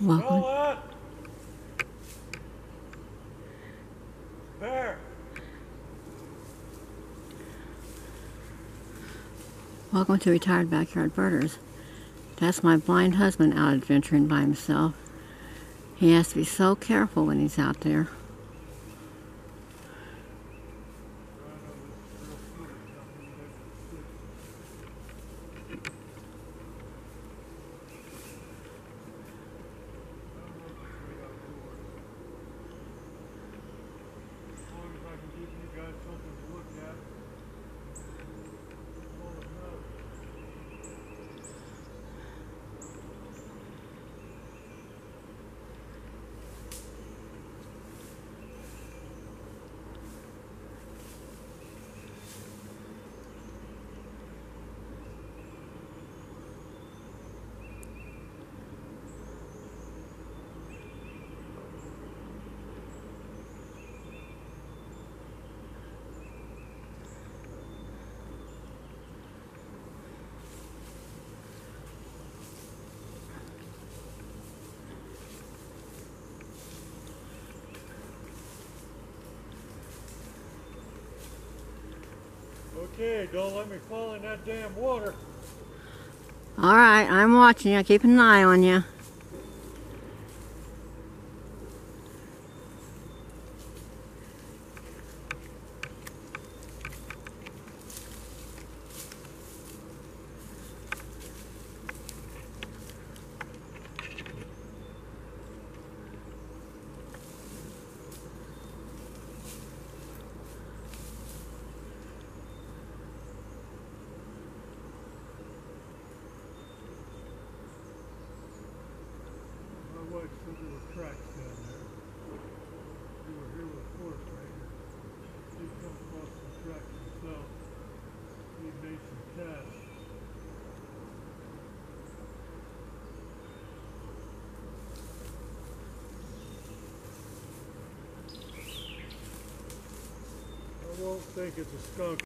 Welcome. Noah! Bear! Welcome to Retired Backyard Birders. That's my blind husband out adventuring by himself. He has to be so careful when he's out there. Okay, don't let me fall in that damn water. All right, I'm watching you, keeping an eye on you. Down there. We were here with forest ranger. He come across some tracks himself. He made some. I don't think it's a skunk.